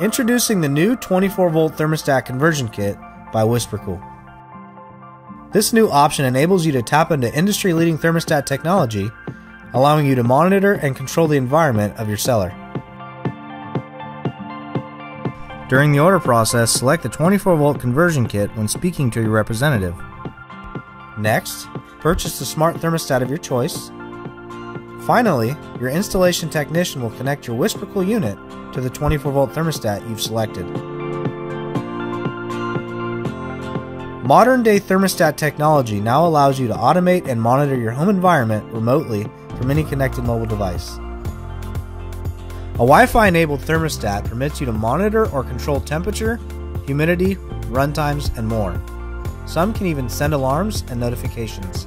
Introducing the new 24 volt thermostat conversion kit by WhisperKOOL. This new option enables you to tap into industry leading thermostat technology, allowing you to monitor and control the environment of your cellar. During the order process, select the 24 volt conversion kit when speaking to your representative. Next, purchase the smart thermostat of your choice. Finally, your installation technician will connect your WhisperKOOL unit to the 24 volt thermostat you've selected. Modern day thermostat technology now allows you to automate and monitor your home environment remotely from any connected mobile device. A Wi Fi enabled thermostat permits you to monitor or control temperature, humidity, runtimes, and more. Some can even send alarms and notifications.